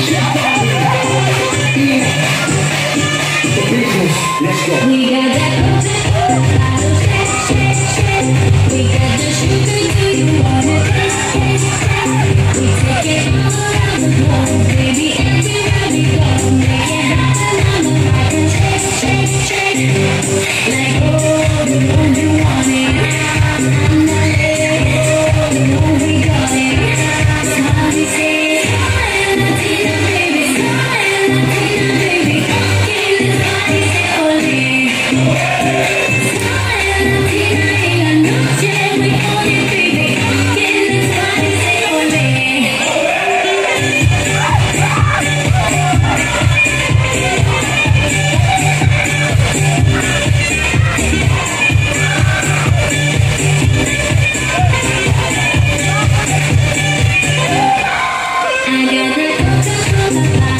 Let's go. We got that. Every